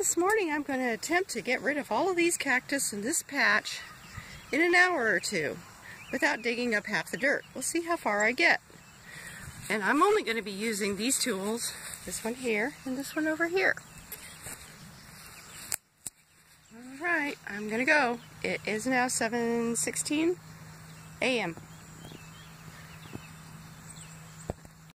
This morning I'm going to attempt to get rid of all of these cactus in this patch in an hour or two without digging up half the dirt. We'll see how far I get. And I'm only going to be using these tools, this one here and this one over here. Alright, I'm going to go. It is now 7.16 a.m.